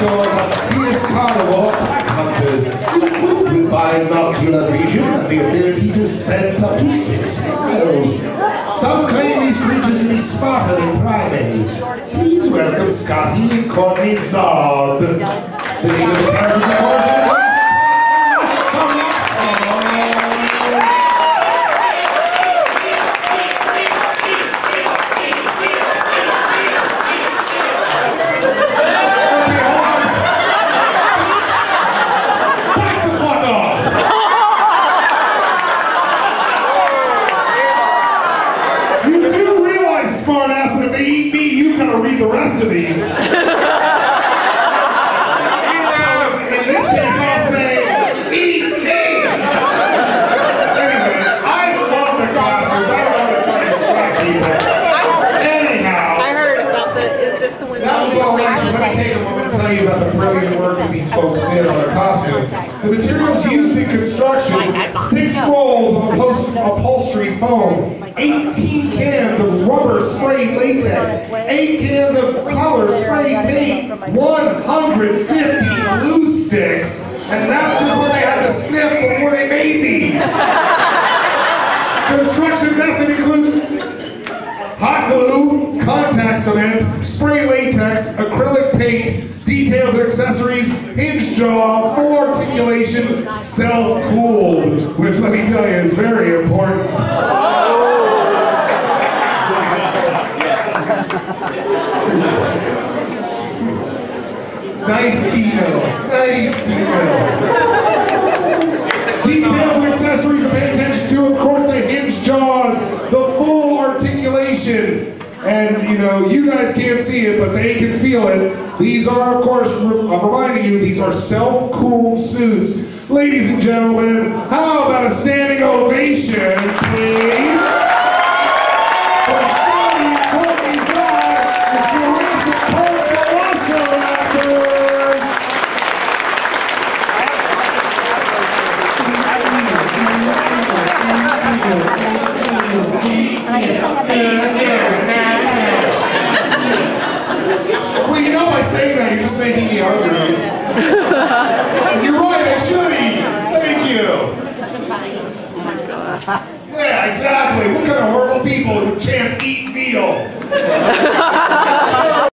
outdoors of fierce carnivores equipped hunters binocular vision and the ability to scent up to six miles. Some claim these creatures to be smarter than primates. Please welcome Scotty and Courtney Zod. The realize, smartass, that if they eat me, you gotta read the rest of these. so, in this case, I'll say, eat me! Anyway, I love the costumes. I don't want to try to distract people. Anyhow. I heard about the, is this the one? That was all right. Let me take a to tell about the brilliant work that these folks did on their costumes. The materials used in construction, six rolls of upholstery foam, 18 cans of rubber spray latex, 8 cans of color spray paint, 150 glue sticks, and that's just what they had to sniff before they made these. Construction method includes hot glue, contact cement, spray latex, acrylic paint, details and accessories, hinge jaw, full articulation, self-cooled, which let me tell you is very important. Nice Dino, nice Dino. Details and accessories to pay attention to, of course, the hinge jaws, the full articulation. And, you know, you guys can't see it, but they can feel it. These are, of course, I'm reminding you, these are self-cooled suits. Ladies and gentlemen, how about a standing ovation, please? For Scotty Courtney Zod as Jurassic Park Velociraptors! Well, you know by saying that, you're just making me hungry. you're right, I should eat. Thank you. Oh yeah, exactly. What kind of horrible people would chant eat veal?